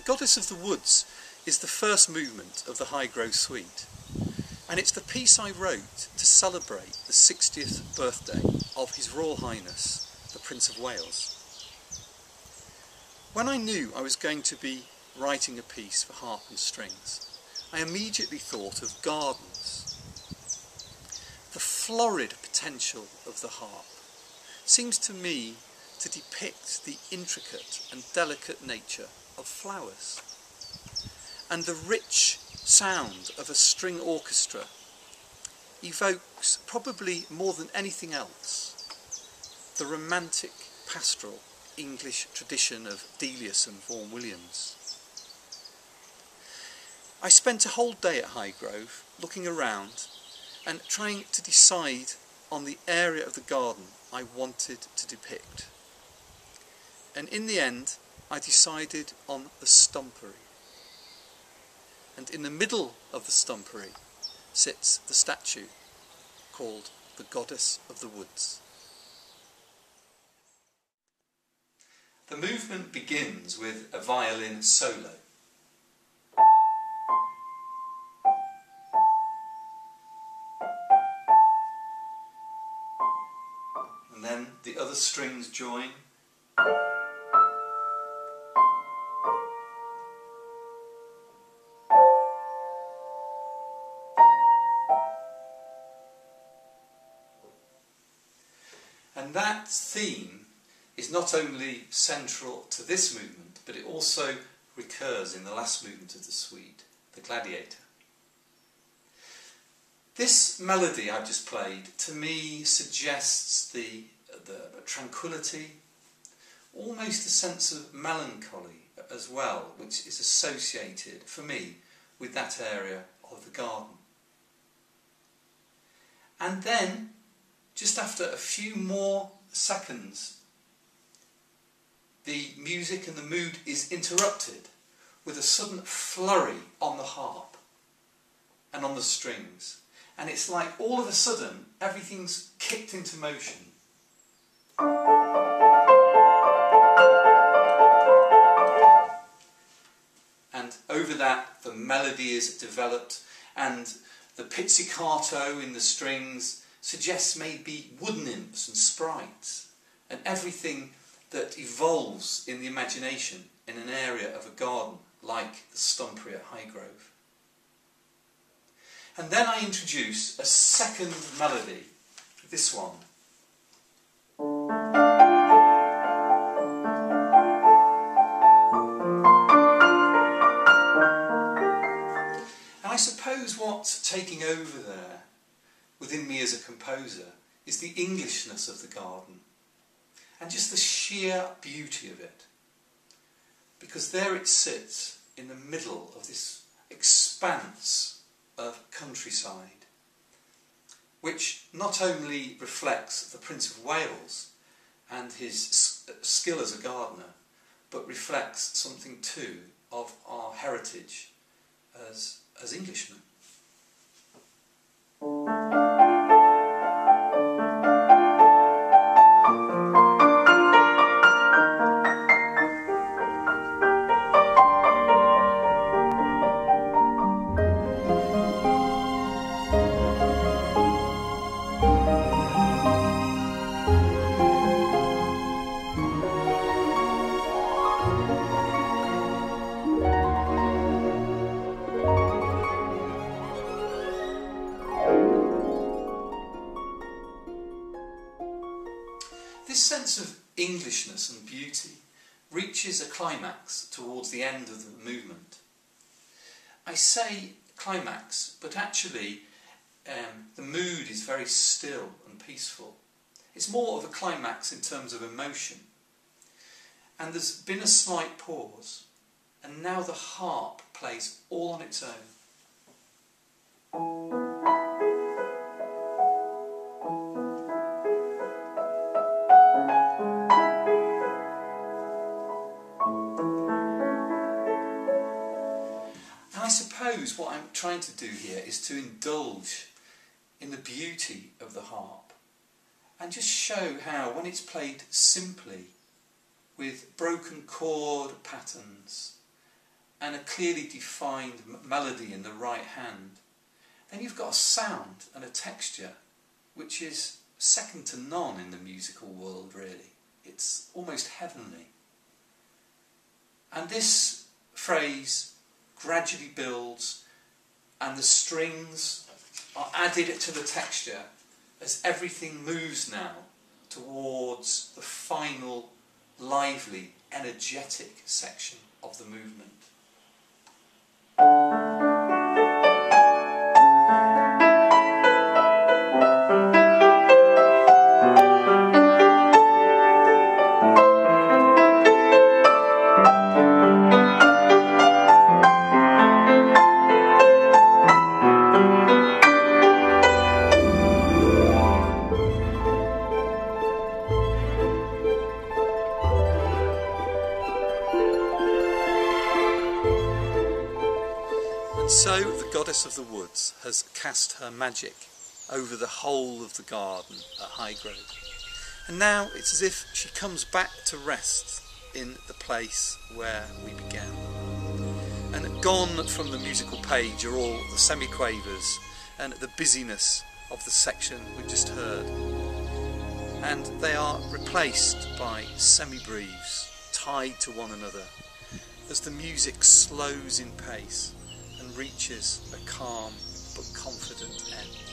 The Goddess of the Woods is the first movement of the High Highgrove Suite, and it's the piece I wrote to celebrate the 60th birthday of His Royal Highness, the Prince of Wales. When I knew I was going to be writing a piece for harp and strings, I immediately thought of gardens. The florid potential of the harp seems to me to depict the intricate and delicate nature of flowers. And the rich sound of a string orchestra evokes, probably more than anything else, the romantic pastoral English tradition of Delius and Vaughan Williams. I spent a whole day at Highgrove looking around and trying to decide on the area of the garden I wanted to depict. And in the end, I decided on the stumpery. And in the middle of the stumpery sits the statue called the Goddess of the Woods. The movement begins with a violin solo. And then the other strings join. And that theme is not only central to this movement, but it also recurs in the last movement of the suite, the Gladiator. This melody I've just played to me suggests the, the tranquility, almost a sense of melancholy as well, which is associated for me with that area of the garden. And then just after a few more seconds, the music and the mood is interrupted with a sudden flurry on the harp and on the strings. And it's like all of a sudden everything's kicked into motion. And over that, the melody is developed, and the pizzicato in the strings suggests maybe wood nymphs and sprites and everything that evolves in the imagination in an area of a garden like the Stumpery at Highgrove. And then I introduce a second melody, this one. And I suppose what's taking over as a composer is the Englishness of the garden and just the sheer beauty of it. Because there it sits in the middle of this expanse of countryside, which not only reflects the Prince of Wales and his skill as a gardener, but reflects something too of our heritage as, as Englishmen. Englishness and beauty reaches a climax towards the end of the movement. I say climax, but actually um, the mood is very still and peaceful. It's more of a climax in terms of emotion. And there's been a slight pause, and now the harp plays all on its own. Suppose what I'm trying to do here is to indulge in the beauty of the harp and just show how, when it's played simply with broken chord patterns and a clearly defined melody in the right hand, then you've got a sound and a texture which is second to none in the musical world, really. It's almost heavenly. And this phrase gradually builds, and the strings are added to the texture as everything moves now towards the final, lively, energetic section of the movement. So the goddess of the woods has cast her magic over the whole of the garden at Highgrove. And now it's as if she comes back to rest in the place where we began. And gone from the musical page are all the semiquavers and the busyness of the section we just heard. And they are replaced by semibreves tied to one another as the music slows in pace reaches a calm but confident end.